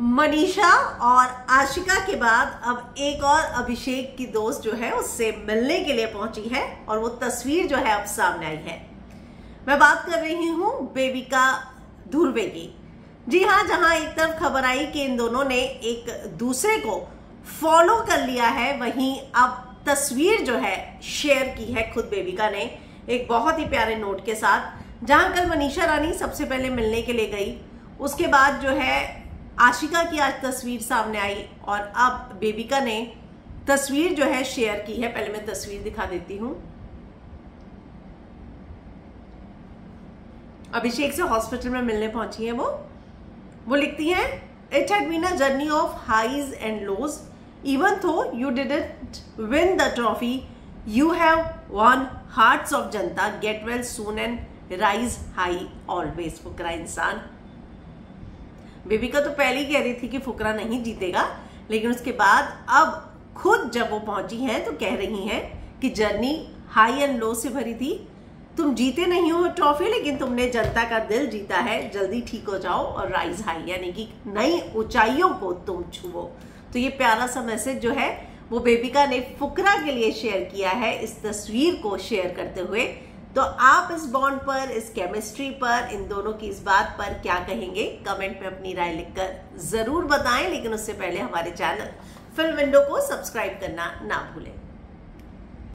मनीषा और आशिका के बाद अब एक और अभिषेक की दोस्त जो है, उससे मिलने के लिए पहुँची है और वो तस्वीर जो है अब सामने आई है। मैं बात कर रही हूँ बेबिका धुर्वे की जी हाँ जहाँ एक तरफ़ खबर आई कि इन दोनों ने एक दूसरे को फॉलो कर लिया है, वहीं अब तस्वीर जो है शेयर की है खुद बेबिका ने, एक बहुत ही प्यारे नोट के साथ, जहाँ कल मनीषा रानी सबसे पहले मिलने के लिए गई। उसके बाद जो है आशिका की आज तस्वीर सामने आई और अब बेबिका ने तस्वीर जो है शेयर की है। पहले मैं तस्वीर दिखा देती हूँ। अभिषेक से हॉस्पिटल में मिलने पहुँची है वो। वो लिखती हैं it had been a journey of highs and lows even though you didn't win the trophy you have won hearts of Janata get well soon and rise high always Fukra Insaan Bebika तो पहले ही कह रही थी कि फुकरा नहीं जीतेगा, लेकिन उसके बाद अब खुद जब वो पहुँची हैं तो कह रही हैं कि जर्नी हाई एंड लो से भरी थी। तुम जीते नहीं हो ट्रॉफी, लेकिन तुमने जनता का दिल जीता है। जल्दी ठीक हो जाओ और राइज हाई यानी कि नई ऊंचाइयों को तुम छुओ। तो ये प्यारा सा मैसेज जो है, वो बेबिका ने फुकरा के लिए शेयर किया है। इस तस्वीर को शेयर करते हुए तो आप इस बॉन्ड पर, इस केमिस्ट्री पर, इन दोनों की इस बात पर क्या कहेंगे? कमेंट में अपनी राय लिखकर ज़रूर बताएँ, लेकिन उससे पहले हमारे चैनल फ़िल्म विंडो को सब्सक्राइब करना ना भूलें।